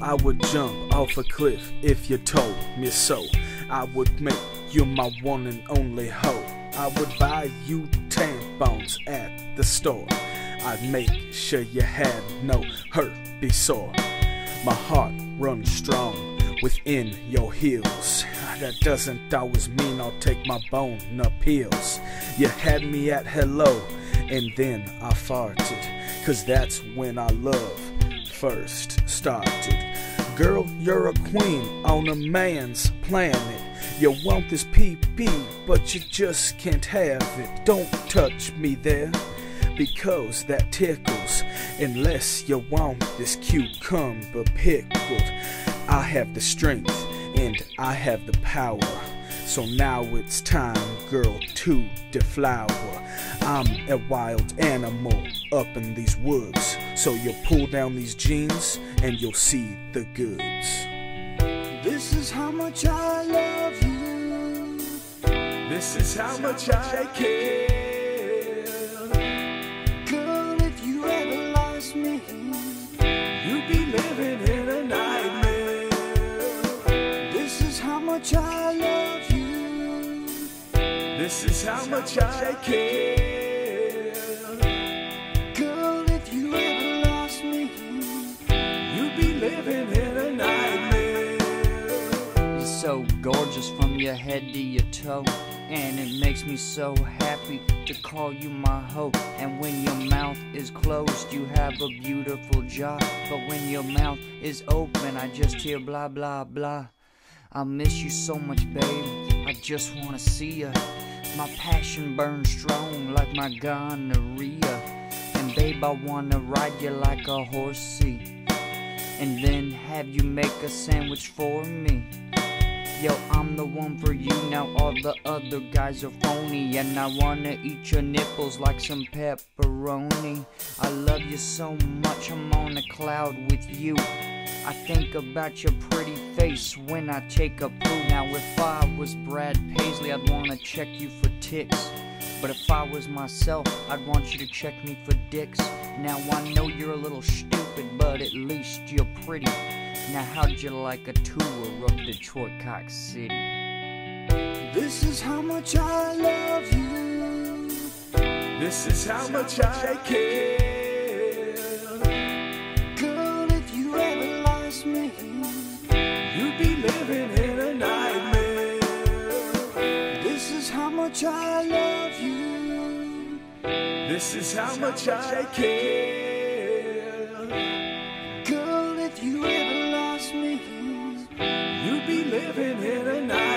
I would jump off a cliff if you told me so. I would make you my one and only hoe. I would buy you tampons at the store. I'd make sure you had no hurt be sore. My heart runs strong within your heels. That doesn't always mean I'll take my bone appeals. You had me at hello, and then I farted. Cause that's when I love first started. Girl, you're a queen on a man's planet. You want this PP, but you just can't have it. Don't touch me there, because that tickles. Unless you want this cucumber pickled. I have the strength and I have the power. So now it's time, girl, to deflower. I'm a wild animal up in these woods. So you'll pull down these jeans and you'll see the goods. This is how much I love you. This is how much I care. Girl, if you ever lost me, You'd be living in a nightmare. this is how much I love you. This is how much I care. Girl, if you ever lost me, You'd be living in a nightmare. You're so gorgeous from your head to your toe. And it makes me so happy to call you my hoe. And when your mouth is closed, you have a beautiful jaw. But when your mouth is open, I just hear blah blah blah. I miss you so much, babe. I just wanna see ya. My passion burns strong like my gonorrhea. And babe, I wanna ride you like a horsey and then have you make a sandwich for me. Yo, I'm the one for you, now all the other guys are phony. And I wanna eat your nipples like some pepperoni. I love you so much, I'm on a cloud with you. I think about your pretty face when I take a poo. Now, if I was Brad Paisley, I'd wanna check you for ticks. But if I was myself, I'd want you to check me for dicks. Now I know you're a little stupid, but at least you're pretty. Now how'd you like a tour of Detroit Cox City? this is how much I love you. This is how much I care. Girl, if you ever lost me, You'd be living in a nightmare. this is how much I love you. This is how much I care. living here tonight.